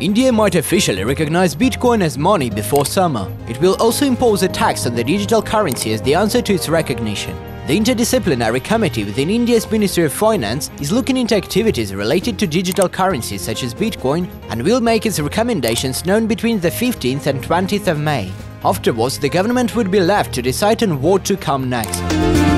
India might officially recognize Bitcoin as money before summer. It will also impose a tax on the digital currency as the answer to its recognition. The Interdisciplinary Committee within India's Ministry of Finance is looking into activities related to digital currencies such as Bitcoin and will make its recommendations known between the 15th and 20th of May. Afterwards, the government would be left to decide on what to come next.